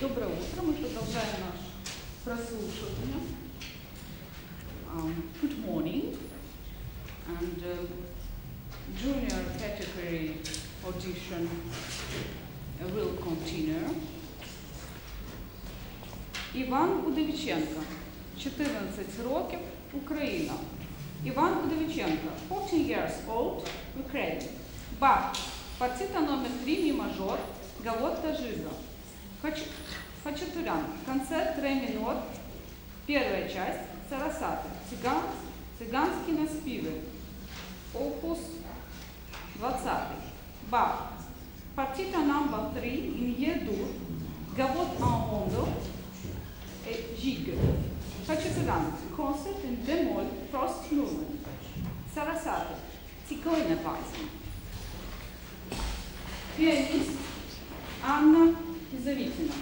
Доброе утро. Мы продолжаем наше прослушивание. Um, good morning. And uh, junior category audition uh, will continue. Іван Удовиченко, 14 років, Україна. Іван Удовиченко, 14 years old, Ukraine. Бах, партита номер 3, ми мажор, Галотта Жиза. Хач- Хачатурян, концерт ре минор, первая часть, Сарасаты, цыган, цыганские наспевы, опус 20. Бах, партита номер 3, in Е-дур, Гавот en Mondo, et Gigue. Хачатурян, concert in бемоль, frost movement. Сарасаты, Zigeunerweisen. Пианист Анна Завитина.